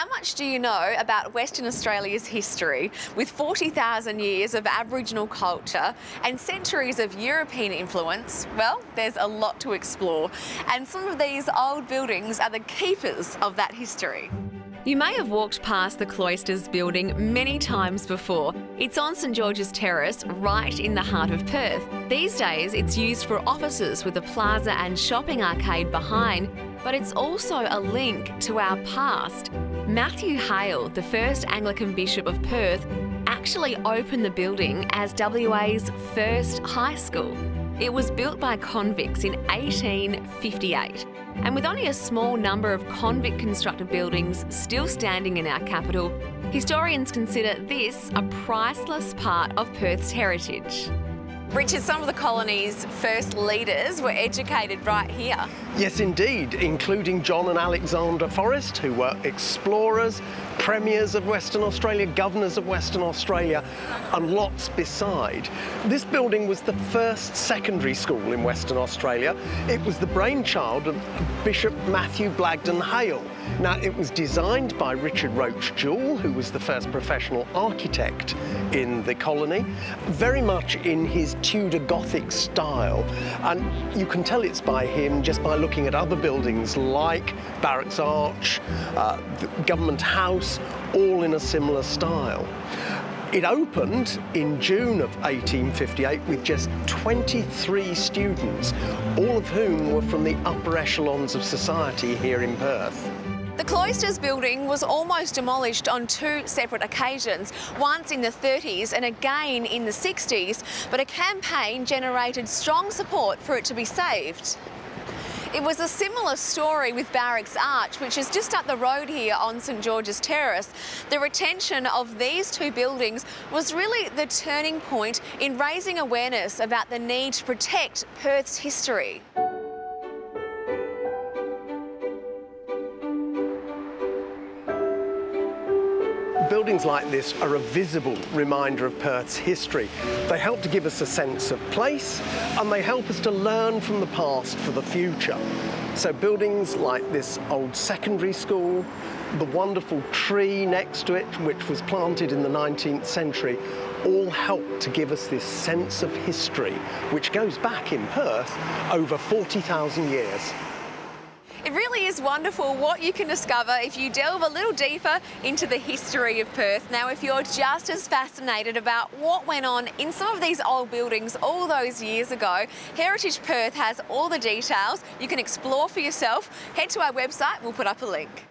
How much do you know about Western Australia's history with 40,000 years of Aboriginal culture and centuries of European influence? Well, there's a lot to explore, and some of these old buildings are the keepers of that history. You may have walked past the Cloisters building many times before. It's on St George's Terrace, right in the heart of Perth. These days, it's used for offices with a plaza and shopping arcade behind, but it's also a link to our past. Matthew Hale, the first Anglican Bishop of Perth, actually opened the building as WA's first high school. It was built by convicts in 1858. And with only a small number of convict constructed buildings still standing in our capital, historians consider this a priceless part of Perth's heritage. Richard, some of the colony's first leaders were educated right here. Yes, indeed, including John and Alexander Forrest, who were explorers, premiers of Western Australia, governors of Western Australia, and lots beside. This building was the first secondary school in Western Australia. It was the brainchild of Bishop Matthew Blagden Hale. Now, it was designed by Richard Roach Jewell, who was the first professional architect in the colony, very much in his Tudor Gothic style. And you can tell it's by him just by looking at other buildings like Barracks Arch, uh, Government House, all in a similar style. It opened in June of 1858 with just 23 students, all of whom were from the upper echelons of society here in Perth. The Cloisters building was almost demolished on two separate occasions, once in the 30s and again in the 60s, but a campaign generated strong support for it to be saved. It was a similar story with Barracks Arch, which is just up the road here on St George's Terrace. The retention of these two buildings was really the turning point in raising awareness about the need to protect Perth's history. Buildings like this are a visible reminder of Perth's history. They help to give us a sense of place and they help us to learn from the past for the future. So buildings like this old secondary school, the wonderful tree next to it, which was planted in the 19th century, all help to give us this sense of history, which goes back in Perth over 40,000 years. It really is wonderful what you can discover if you delve a little deeper into the history of Perth. Now, if you're just as fascinated about what went on in some of these old buildings all those years ago, Heritage Perth has all the details. You can explore for yourself. Head to our website, we'll put up a link.